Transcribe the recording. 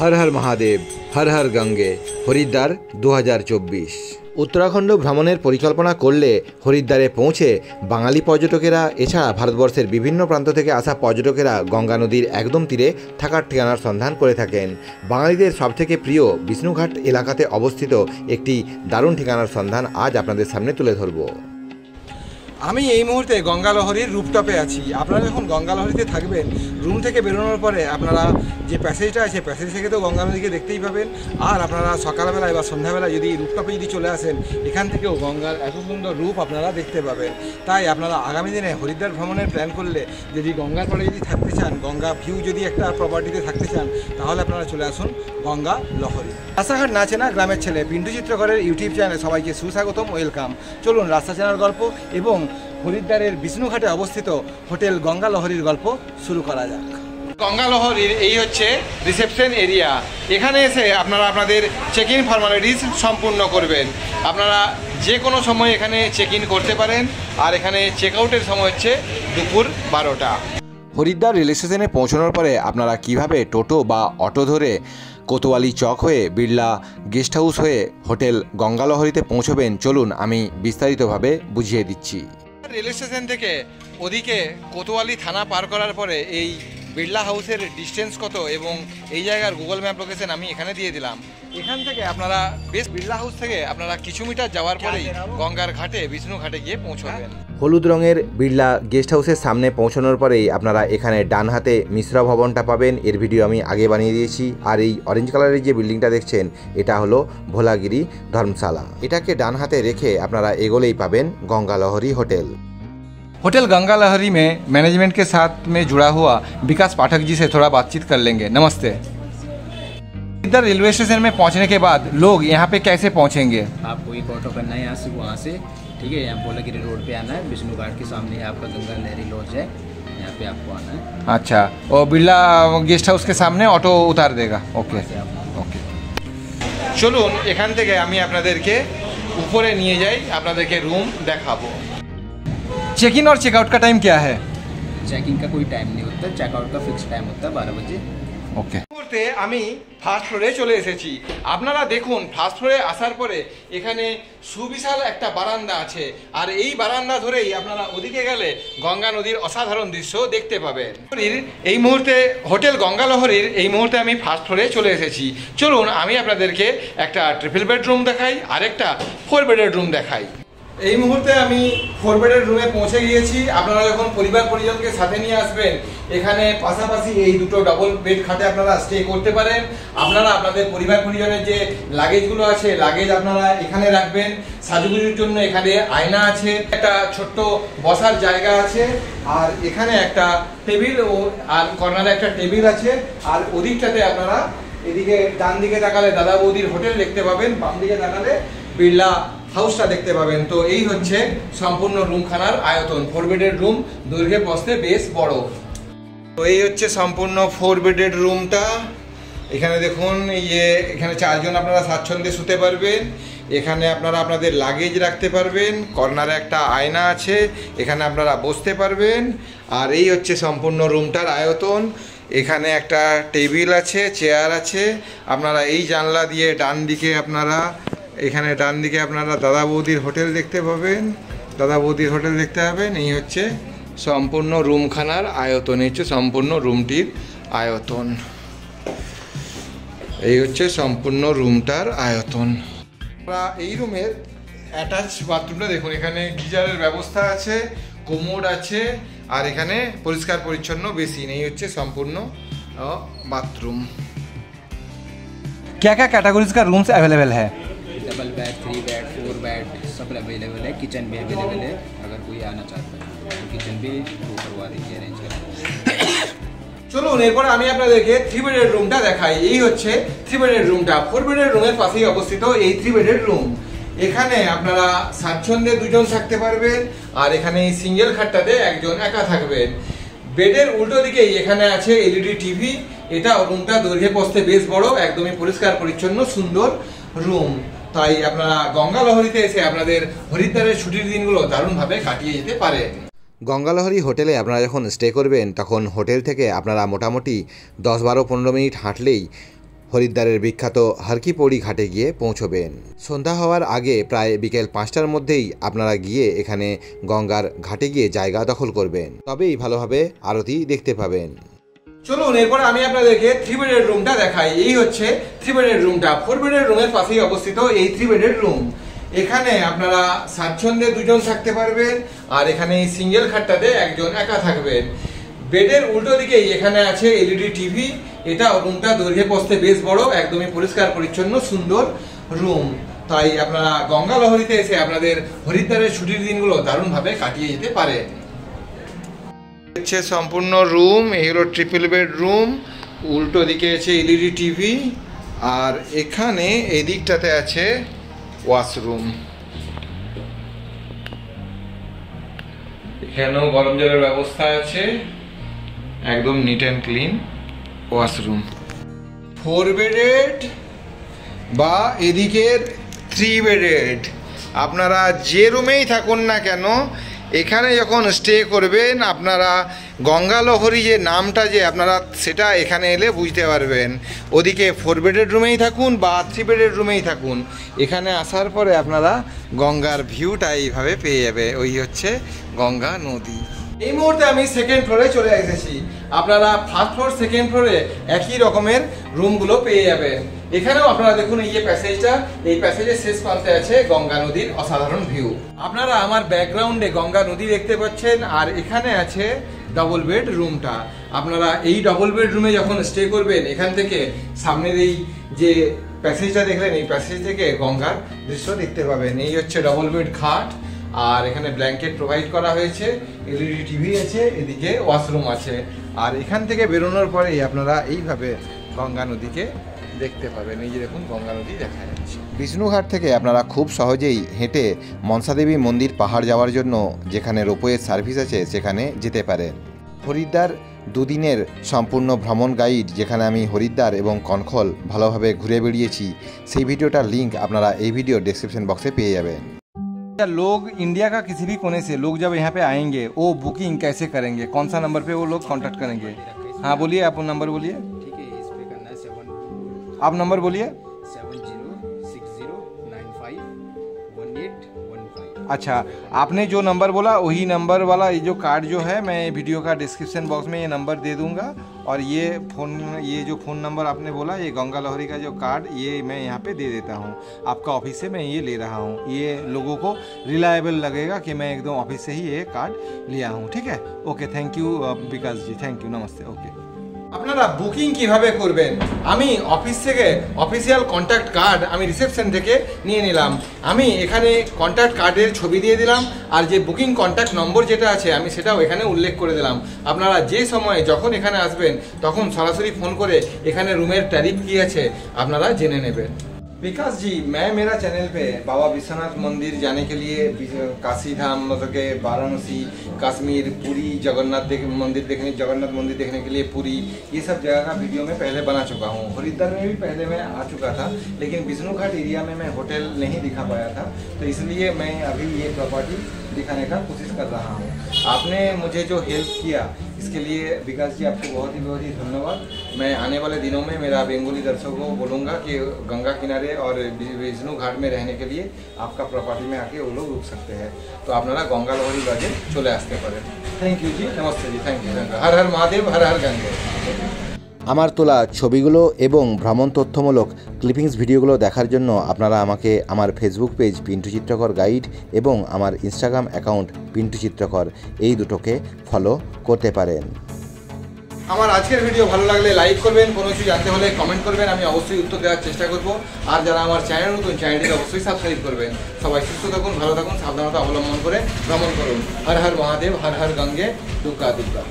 হর হর মহাদেব, হর হর গঙ্গে, হরিদ্বার দু হাজার চব্বিশ। উত্তরাখণ্ড ভ্রমণের পরিকল্পনা করলে হরিদ্বারে পৌঁছে বাঙালি পর্যটকেরা, এছাড়া ভারতবর্ষের বিভিন্ন প্রান্ত থেকে আসা পর্যটকেরা গঙ্গা নদীর একদম তীরে থাকার ঠিকানার সন্ধান করে থাকেন। বাঙালিদের সবথেকে প্রিয় বিষ্ণুঘাট এলাকাতে অবস্থিত একটি দারুণ ঠিকানার সন্ধান আজ আপনাদের সামনে তুলে ধরবো। আমি এই মুহূর্তে গঙ্গা গঙ্গালহরীর রুপটপে আছি। আপনারা যখন গঙ্গা গঙ্গালহরীতে থাকবেন, রুম থেকে বেরোনোর পরে আপনারা যে প্যাসেজটা আছে, প্যাসেজ থেকে তো গঙ্গা নদীকে দেখতেই পাবেন। আর আপনারা সকালবেলায় বা সন্ধ্যাবেলায় যদি রুপটপে যদি চলে আসেন, এখান থেকেও গঙ্গার এত সুন্দর রূপ আপনারা দেখতে পাবেন। তাই আপনারা আগামী দিনে হরিদ্বার ভ্রমণের প্ল্যান করলে, যদি গঙ্গার পরে যদি থাকতে চান, গঙ্গা ভিউ যদি একটা প্রপার্টিতে থাকতে চান, তাহলে আপনারা চলে আসুন গঙ্গা লহরী রাস্তাঘাট না গ্রামের ছেলে পিন্টু চিত্রকরের ইউটিউব চ্যানেলে সবাইকে সুস্বাগতম, ওয়েলকাম। চলুন রাস্তা চেনার গল্প এবং হরিদ্বারের বিষ্ণুঘাটে অবস্থিত হোটেল গঙ্গা লহরীর গল্প শুরু করা যাক। গঙ্গা লহরীর এই হচ্ছে রিসেপশন এরিয়া। এখানে এসে আপনারা আপনাদের চেক ইন ফর্মালিটিস সম্পূর্ণ করবেন। আপনারা যে কোনো সময় এখানে চেক ইন করতে পারেন আর এখানে চেক আউটের সময় হচ্ছে দুপুর বারোটা। হরিদ্বার রেল স্টেশনে পৌঁছানোর পরে আপনারা কীভাবে টোটো বা অটো ধরে কোতোয়ালি চক হয়ে বিড়লা গেস্ট হাউস হয়ে হোটেল গঙ্গালহরীতে পৌঁছবেন চলুন আমি বিস্তারিতভাবে বুঝিয়ে দিচ্ছি। রেল স্টেশন থেকে ওদিকে কোতোয়ালি থানা পার করার পরে এই বিড়লা হাউসের ডিস্টেন্স কত এবং এই জায়গার গুগল ম্যাপ লোকেশন আমি এখানে দিয়ে দিলাম। এখান থেকে আপনারা বেশ বিড়লা হাউস থেকে আপনারা কিছু মিটার যাওয়ার পরেই গঙ্গার ঘাটে, বিষ্ণু ঘাটে গিয়ে পৌঁছবেন। হলুদ রঙের বিড়লা গেস্ট হাউসের সামনে পৌঁছানোর পরেই আপনারা এখানে ডান হাতে মিশ্রা ভবনটা পাবেন। এর ভিডিও আমি আগে বানিয়ে দিয়েছি। আর এই অরেঞ্জ কালারের যে বিল্ডিংটা দেখছেন, এটা হলো ভোলাগিরি ধর্মশালা। এটাকে ডান হাতে রেখে আপনারা এগোলেই পাবেন গঙ্গালহরী হোটেল। होटल गंगा लहरी में मैनेजमेंट के साथ में जुड़ा हुआ विकास पाठक जी से थोड़ा बातचीत कर लेंगे नमस्ते इधर रेलवे स्टेशन में पहुंचने के बाद लोग यहाँ पे कैसे पहुंचेंगे आपको एक ऑटो करना है यहाँ से वहाँ से ठीक है यहाँ बोलागिरी रोड पे आना है विष्णु घाट के सामने है आपका गंगा लहरी लॉज है यहाँ पे आपको आना है अच्छा और बिरला गेस्ट हाउस के सामने অটো উতার দেগা ওকে से आप ওকে চলুন এখান থেকে আমি আপনাদেরকে উপরে নিয়ে যাই আপনাদেরকে রুম দেখাবো চেক ইন और चेकआउट का टाइम क्या है चेकिंग का कोई टाइम नहीं होता चेकआउट का फिक्स टाइम होता है बारह बजे ওকে মুহূর্তে আমি ফার্স্ট ফ্লোরে চলে এসেছি আপনারা দেখুন ফার্স্ট ফ্লোরে আসার পরে এখানে সুবিশাল একটা বারান্দা আছে আর এই বারান্দা ধরেই আপনারা ওদিকে গেলে গঙ্গা নদীর অসাধারণ দৃশ্য দেখতে পাবেন এই মুহূর্তে হোটেল গঙ্গালহরীর এই মুহূর্তে আমি ফার্স্ট ফ্লোরে চলে এসেছি চলুন আমি আপনাদেরকে একটা ট্রিপল বেডরুম দেখাই আরেকটা ফোর বেডের রুম দেখাই এই মুহূর্তে আমি ফোর বেডের রুমে পৌঁছে গিয়েছি। আপনারা যখন পরিবার পরিজনকে সাথে নিয়ে আসবেন, এখানে পাশাপাশি এই দুটো ডবল বেড খাটে আপনারা স্টে করতে পারেন। আপনারা আপনাদের পরিবার পরিজনের যে লাগেজগুলো আছে লাগেজ আপনারা এখানে রাখবেন। সাজুগুজুর জন্য এখানে আয়না আছে, একটা ছোট্ট বসার জায়গা আছে, আর এখানে একটা টেবিল ও আর কর্নারে একটা টেবিল আছে। আর ওদিকটাতে আপনারা এদিকে ডান দিকে তাকালে দাদা বৌদির হোটেল দেখতে পাবেন বাম দিকে তাকালে বিড়লা হাউসটা দেখতে পাবেন। তো এই হচ্ছে সম্পূর্ণ রুমখানার আয়তন। ফোর বেডের রুম দৈর্ঘ্যে প্রস্থে বেশ বড়। তো এই হচ্ছে সম্পূর্ণ ফোর বেডের রুমটা এখানে দেখুন ইয়ে এখানে চারজন আপনারা স্বাচ্ছন্দ্যে শুতে পারবেন। এখানে আপনারা আপনাদের লাগেজ রাখতে পারবেন। কর্নারে একটা আয়না আছে, এখানে আপনারা বসতে পারবেন। আর এই হচ্ছে সম্পূর্ণ রুমটার আয়তন। এখানে একটা টেবিল আছে, চেয়ার আছে। আপনারা এই জানলা দিয়ে ডান দিকে আপনারা এখানে ডান দিকে আপনারা দাদা বৌদির হোটেল দেখতে পাবেন দাদা বৌদির হোটেল দেখতে পাবেন এই হচ্ছে সম্পূর্ণ রুমখানার আয়তন এই হচ্ছে সম্পূর্ণ রুমটির আয়তন এই হচ্ছে সম্পূর্ণ রুমটার আয়তন আমরা এই রুমের অ্যাটাচ বাথরুমটা দেখুন এখানে গিজারের ব্যবস্থা আছে কোমোড আছে আর এখানে পরিষ্কার পরিচ্ছন্ন বেসিন এই হচ্ছে সম্পূর্ণ বাথরুম क्या क्या कैटेगरीज का रूम्स अवेलेबल है double bed three bed four bed सब अवेलेबल है किचन भी अवेलेबल है अगर कोई आना चाहता है तो किचन भी वो करवा देंगे अरेंज करा চলুন এরপরে আমি আপনাদেরকে থ্রি বেডের রুমটা দেখাই এই হচ্ছে থ্রি বেডের রুমটা ফোর বেডের রুমের পাশেই অবস্থিত এই থ্রি বেডের রুম এখানে আপনারা স্বাচ্ছন্দ্যে দুজন থাকতে পারবেন আর এখানে এই সিঙ্গেল খাটটাতে একজন একা থাকবেন বেডের উল্টো দিকেই এখানে আছে এলইডি টিভি এটা রুমটা দৈর্ঘ্যে পস্তে বেশ বড় একদমই পরিষ্কার পরিচ্ছন্ন সুন্দর রুম তাই আপনারা গঙ্গা লহরীতে এসে আপনাদের হরিদ্বারের ছুটির দিনগুলো দারুণভাবে কাটিয়ে যেতে পারেন গঙ্গালহরী হোটেলে আপনারা যখন স্টে করবেন, তখন হোটেল থেকে আপনারা মোটামুটি দশ বারো পনেরো মিনিট হাঁটলেই হরিদ্বারের বিখ্যাত হারকিপৌড়ি ঘাটে গিয়ে পৌঁছবেন। সন্ধ্যা হওয়ার আগে প্রায় বিকেল পাঁচটার মধ্যেই আপনারা গিয়ে এখানে গঙ্গার ঘাটে গিয়ে জায়গা দখল করবেন। তবেই ভালোভাবে আরতি দেখতে পাবেন। চলুন, এরপরে আমি আপনাদেরকে থ্রি বেডের রুমটা দেখাই। এই হচ্ছে থ্রি বেডের রুমটা ফোর বেডের রুমের পাশেই অবস্থিত এই থ্রি বেডের রুম এখানে আপনারা স্বাচ্ছন্দ্যে দুজন থাকতে পারবেন, আর এখানে এই সিঙ্গেল খাটটাতে একজন একা থাকবেন। বেডের উল্টো দিকেই এখানে আছে এলইডি টিভি এটা রুমটা দৈর্ঘ্যে পস্তে বেশ বড়, একদমই পরিষ্কার, পরিচ্ছন্ন, সুন্দর রুম তাই আপনারা গঙ্গা লহরীতে এসে আপনাদের হরিদ্বারের ছুটির দিনগুলো দারুণভাবে কাটিয়ে যেতে পারেন হচ্ছে সম্পূর্ণ রুম, এই হলো ট্রিপল বেড রুম উল্টো দিকে আছে এলইডি টিভি আর এখানে এদিকটাতে আছে ওয়াশরুম এখানেও গরম জলের ব্যবস্থা আছে, একদম neat and clean washroom four bedded বা এদিকের থ্রি বেডেড আপনারা যে রুমেই থাকুন না কেন এখানে যখন স্টে করবেন, আপনারা গঙ্গালহরী যে নামটা যে আপনারা সেটা এখানে এলে বুঝতে পারবেন। ওদিকে ফোর বেডের রুমেই থাকুন বা থ্রি বেডের রুমেই থাকুন। এখানে আসার পরে আপনারা গঙ্গার ভিউটা এইভাবে পেয়ে যাবে। ওই হচ্ছে গঙ্গা নদী। এই মুহূর্তে আমি সেকেন্ড ফ্লোরে চলে এসেছি। আপনারা ফার্স্ট ফ্লোর সেকেন্ড ফ্লোরে একই রকমের রুমগুলো পেয়ে যাবেন। এখানেও আপনারা দেখুন এই যে প্যাসেজটা এই প্যাসেজের শেষ প্রান্তে আছে গঙ্গা নদীর অসাধারণ ভিউ আপনারা আমার ব্যাকগ্রাউন্ডে গঙ্গা নদী দেখতে পাচ্ছেন, আর এখানে আছে ডবল বেড রুমটা আপনারা এই ডবল বেড রুমে যখন স্টে করবেন, এখান থেকে সামনের এই যে প্যাসেজটা দেখলেন, এই প্যাসেজ থেকে গঙ্গার দৃশ্য দেখতে পাবেন। এই হচ্ছে ডবল বেড খাট, আর এখানে ব্ল্যাঙ্কেট প্রোভাইড করা হয়েছে। এলইডি টিভি আছে, এদিকে ওয়াশরুম আছে। আর এখান থেকে বেরোনোর পরেই আপনারা এইভাবে গঙ্গা নদীকে দেখতে পাবেন। এই যে দেখুন, গঙ্গা নদী দেখা যাচ্ছে। বিষ্ণুঘাট থেকে আপনারা খুব সহজেই হেঁটে মনসাদেবী মন্দির পাহাড় যাওয়ার জন্য যেখানে রোপওয়ে সার্ভিস আছে, সেখানে যেতে পারেন। হরিদ্বার দুদিনের সম্পূর্ণ ভ্রমণ গাইড, যেখানে আমি হরিদ্বার এবং কনখল ভালোভাবে ঘুরে বেড়িয়েছি। সেই ভিডিওটার লিঙ্ক আপনারা এই ভিডিও ডেসক্রিপশন বক্সে পেয়ে যাবেন। लोग इंडिया का किसी भी कोने से लोग जब यहाँ पे आएँगे वो बुकिंग कैसे करेंगे? कौन सा नंबर पे वो लोग कांटेक्ट करेंगे? हाँ बोलिए आप नंबर बोलिए। ठीक है इस पे करना है सेवन आप नंबर बोलिए। अच्छा आपने जो नंबर बोला, वही नंबर वाला ये जो कार्ड जो है, मैं वीडियो का डिस्क्रिप्शन बॉक्स में ये नंबर दे दूँगा। और ये फ़ोन ये जो फ़ोन नंबर आपने बोला, ये गंगा लहरी का जो कार्ड, ये मैं यहाँ पे दे देता हूँ। आपका ऑफ़िस से मैं ये ले रहा हूँ। ये लोगों को रिलायबल लगेगा कि मैं एकदम ऑफ़िस से ही ये कार्ड लिया हूँ, ठीक है? Okay thank you Vikas ji thank you नमस्ते ओके আপনারা বুকিং কীভাবে করবেন? আমি অফিস থেকে অফিসিয়াল কন্ট্যাক্ট কার্ড আমি রিসেপশন থেকে নিয়ে নিলাম। আমি এখানে কন্ট্যাক্ট কার্ডের ছবি দিয়ে দিলাম, আর যে বুকিং কন্ট্যাক্ট নম্বর যেটা আছে, আমি সেটাও এখানে উল্লেখ করে দিলাম। আপনারা যে সময়ে যখন এখানে আসবেন, তখন সরাসরি ফোন করে এখানে রুমের ট্যারিফ কী আছে, আপনারা জেনে নেবেন। विकास जी, मैं मेरा चैनल पे बाबा विश्वनाथ मंदिर जाने के लिए काशी धाम मतलब के वाराणसी, कश्मीर, पुरी, जगन्नाथ देख मंदिर देखने, जगन्नाथ मंदिर देखने के लिए पूरी, ये सब जगह का वीडियो मैं पहले बना चुका हूँ। हरिद्वार में भी पहले मैं आ चुका था, लेकिन विष्णु घाट एरिया में मैं होटल नहीं दिखा पाया था तो इसलिए मैं अभी ये प्रॉपर्टी दिखाने का कोशिश कर रहा हूँ। आपने मुझे जो हेल्प किया इसके लिए विकास जी आपको बहुत ही बहुत ही धन्यवाद मैं आने वाले दिनों में मेरा बेंगोली दर्शकों को बोलूँगा कि गंगा किनारे और वि- विष्णु घाट में रहने के लिए आपका प्रॉपर्टी में आके वो लोग रुक सकते हैं तो আপনারা গঙ্গা লহরী বাজে চলে আসতে পারেন থ্যাংক ইউ জি নমস্তে জি থ্যাংক ইউ হর হর মহাদেব হর হর গঙ্গে আমার তোলা ছবিগুলো এবং ভ্রমণ তথ্যমূলক ক্লিপিংস ভিডিওগুলো দেখার জন্য আপনারা আমাকে আমার ফেসবুক পেজ পিন্টু চিত্রকর গাইড এবং আমার ইনস্টাগ্রাম অ্যাকাউন্ট পিন্টু চিত্রকর এই দুটোকে ফলো করতে পারেন। আমার আজকের ভিডিও ভালো লাগলে লাইক করবেন, কোনো কিছু জানতে হলে কমেন্ট করবেন, আমি অবশ্যই উত্তর দেওয়ার চেষ্টা করব। আর যারা আমার চ্যানেল নতুন চ্যানেলটিকে অবশ্যই সাবস্ক্রাইব করবেন। সবাই সুস্থ থাকুন, ভালো থাকুন, সাবধানতা অবলম্বন করে ভ্রমণ করুন। হর হর মহাদেব, হর হর গঙ্গে, দুর্গা দুর্গা।